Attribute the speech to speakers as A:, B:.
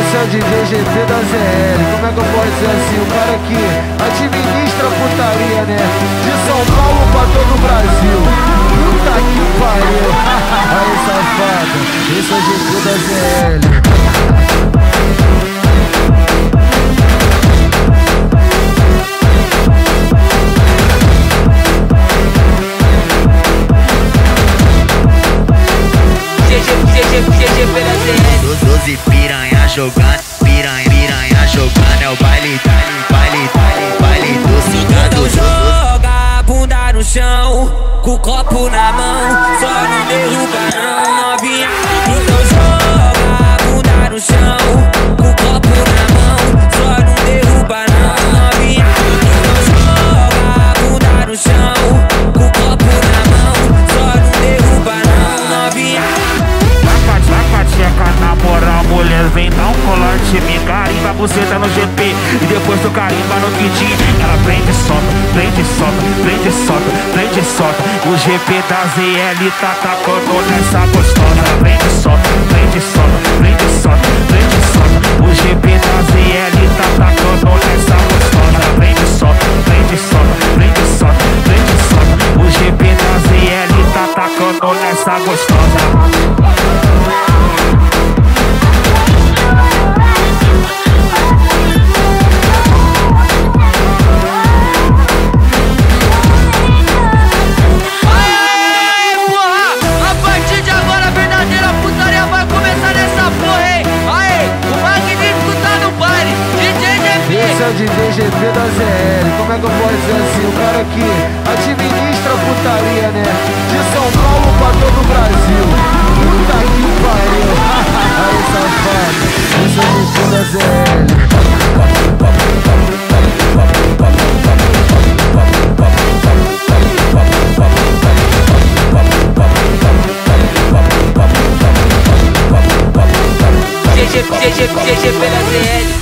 A: Esse é o DJ GP da ZL. Como é que eu posso dizer assim? O cara que administra a putaria, né? De São Paulo pra todo o Brasil. Puta que pariu.
B: jogar vem dar um colote, me carimba, buceta no GP E depois tu carimba no kit Ela prende e solta, prende e solta, prende e solta, prende e solta O GP da ZL tá tacando nessa gostosa Ela prende e solta, prende e solta, prende e solta, prende e solta O GP da ZL tá tacando nessa gostosa Ela prende e solta, prende e solta, prende e solta, prende e solta O GP da ZL tá tacando nessa gostosa
C: GP.
A: Esse é o DJ GP da ZL. Como é que eu posso dizer assim? O cara que administra putaria, né? De São Paulo pra todo o Brasil. Puta que pariu. Aí, safado. Esse é o GP da ZL.
D: GG, GG, GG pela ZL